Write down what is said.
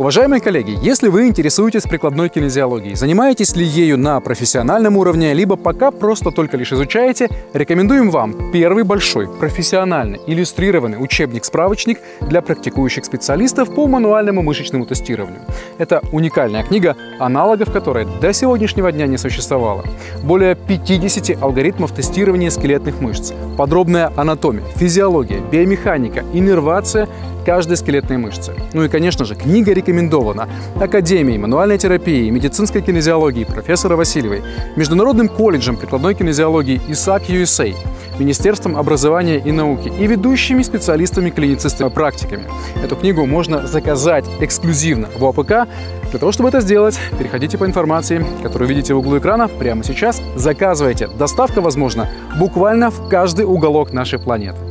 Уважаемые коллеги, если вы интересуетесь прикладной кинезиологией, занимаетесь ли ею на профессиональном уровне, либо пока просто только лишь изучаете, рекомендуем вам первый большой профессиональный иллюстрированный учебник-справочник для практикующих специалистов по мануальному мышечному тестированию. Это уникальная книга, аналогов которой до сегодняшнего дня не существовало. Более 50 алгоритмов тестирования скелетных мышц, подробная анатомия, физиология, биомеханика, иннервация каждой скелетной мышцы. Ну и, конечно же, книга рекомендована Академией мануальной терапии и медицинской кинезиологии профессора Васильевой, Международным колледжем прикладной кинезиологии ИСАК USA, Министерством образования и науки и ведущими специалистами-клиницистами-практиками. Эту книгу можно заказать эксклюзивно в ОАПК. Для того, чтобы это сделать, переходите по информации, которую видите в углу экрана прямо сейчас, заказывайте. Доставка возможна буквально в каждый уголок нашей планеты.